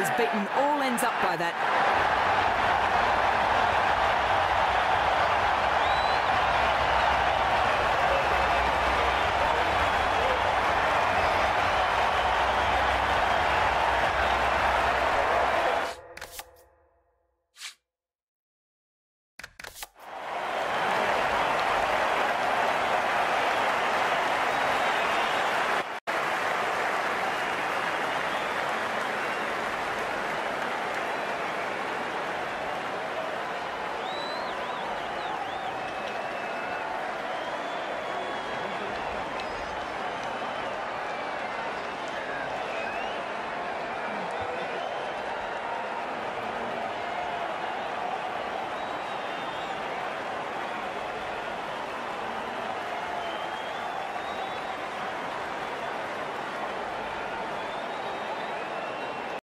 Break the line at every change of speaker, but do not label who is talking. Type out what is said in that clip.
He's beaten all ends up by that.